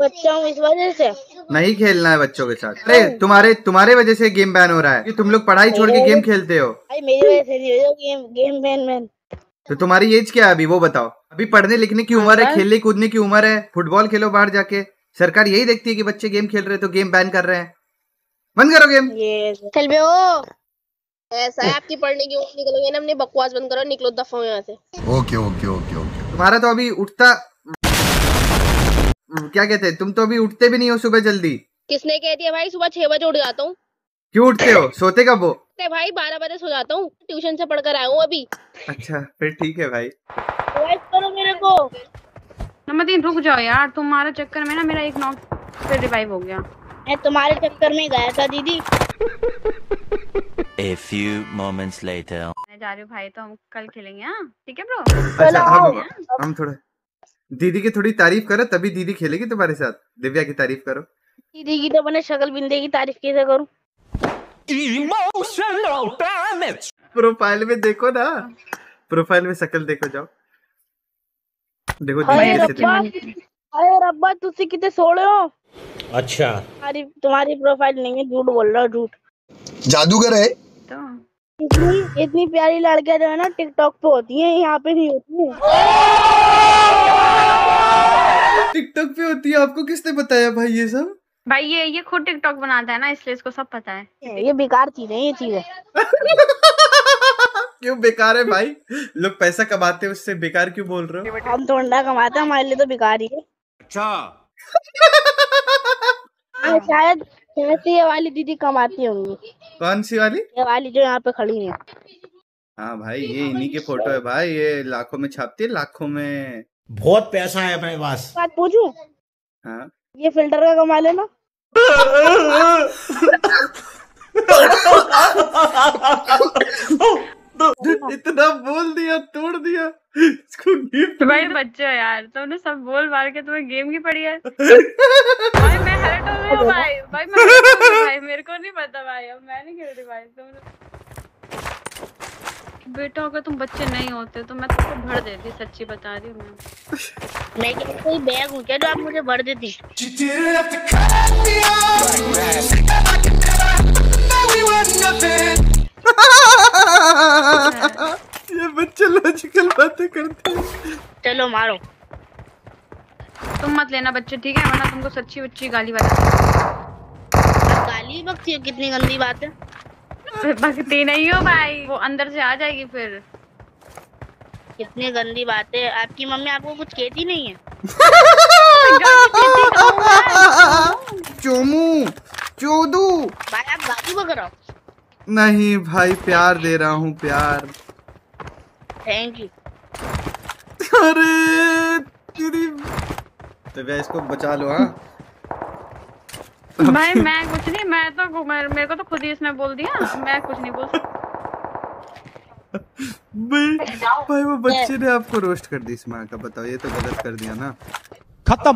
बच्चा हूँ इस वजह से। नहीं खेलना है बच्चों के साथ। अरे तुम्हारे तुम्हारे वजह से गेम बैन हो रहा है। कि तुम लोग पढ़ाई छोड़ के गेम खेलते हो। भाई मेरी वजह से नहीं गेम गेम बैन मैन तो तुम्हारी एज क्या है अभी वो बताओ। अभी पढ़ने लिखने की उम्र है। खेलने कूदने की उम्र है फुटबॉल खेलो बाहर जाके। सरकार यही देखती है कि बच्चे गेम खेल रहे हैं तो गेम बैन कर रहे हैं। बंद करो गेम बे ओ ऐसा है। आपकी पढ़ने की उम्र निकल गई ना अपनी बकवास बंद करो निकलो दफ़ा यहाँ से। ओके ओके ओके ओके तुम्हारा तो अभी उठता क्या कहते हैं? तुम तो अभी उठते भी नहीं हो सुबह जल्दी। किसने कह दिया भाई? सुबह छह बजे उठ जाता हूँ। क्यों उठते हो? सोते कब हो? भाई बारह बजे सो जाता हूँ। ट्यूशन से पढ़कर आया हूँ अभी। अच्छा फिर ठीक है भाई। करो मेरे को। तीन रुक जाओ यार। तुम्हारे चक्कर में ना मेरा एक नॉक फिर रिवाइव हो गया। मैं तुम्हारे चक्कर में गया था दीदी। A few moments later. मैं जा रही हूँ भाई तो हम कल खेलेंगे हाँ? ठीक है ब्रो अच्छा हम हम थोड़ा दीदी की थोड़ी तारीफ़ करो तभी दीदी खेलेगी तुम्हारे साथ। दिव्या की तारीफ़ करो। दीदी की तो मैंने शक्ल बिंदे की तारीफ़ कैसे करूँ। प्रोफ़ाइल में देखो ना। प्रोफ़ाइल में शक्ल देखो जाओ। देखो अरे दीदी कैसे रब्बा दिख- अरे रब्बा तुझसे कितने सोड़े हो? अच्छा। तुम्हारी तुम्हारी प्रोफ़ाइल नहीं है झूठ बोल रहा हो झूठ। जादूगर है। तो इतनी प्यारी लड़कियाँ जो है ना टिकटॉक पे होती हैं यहाँ पे नहीं होती हैं। टिकटॉक पे होती है? आपको किसने बताया भाई ये सब? भाई ये ये खुद टिकटॉक बनाता है ना इसलिए इसको सब पता है। ये बेकार चीज़ है ये चीज़ें क्यों बेकार है भाई? लोग पैसा कमाते हैं उससे बेकार क्यों बोल रहे हो? हम तो अंडा कमाते हैं हमारे लिए तो बेकार ही है। अच्छा। शायद शायद ये वाली दीदी कमाती होंगी। कौन सी वाली? ये वाली जो यहाँ पे खड़ी है। हाँ भाई ये इन्हीं के फ़ोटो है भाई ये लाखों में छापती है लाखों में। बहुत पैसा है अपने पास। बात पूछूँ? हाँ। ये फ़िल्टर का कमा लेना इतना बोल दिया तोड़ दिया। इसको गिफ्ट तो भाई बच्चे हो यार तुमने सब बोल मार के तुम्हें गेम की पड़ी है। भाई मैं हर्ट हो गई भाई भाई मैं भाई मेरे नहीं पता भाई अब मैं नहीं खेल रही भाई तुम बेटा अगर तुम बच्चे नहीं होते तो मैं तुमको भर देती सच्ची बता रही हूँ मैं। मैं क्या कोई बैग हूँ क्या जो आप मुझे भर देती? ये बच्चे लॉजिकल बातें करते हैं। चलो मारो। तुम मत लेना बच्चे ठीक है वरना तुमको सच्ची बच्ची गाली वाला गाली बकती हो? कितनी गंदी बात है। भगती नहीं हो भाई। वो अंदर से आ जाएगी फिर। कितनी गंदी बात है। आपकी मम्मी आपको कुछ कहती नहीं है? चोमू चोदू। भाई आप गाली बक रहो नहीं भाई प्यार दे रहा हूँ प्यार। थैंक यू अरे तेरी तो भैया इसको बचा लो हाँ। भाई मैं कुछ नहीं मैं तो मेरे को तो खुद ही इसने बोल दिया। मैं कुछ नहीं बोल भाई भाई वो बच्चे ने आपको रोस्ट कर दी इस माँ का बताओ ये तो गलत कर दिया ना। खत्म।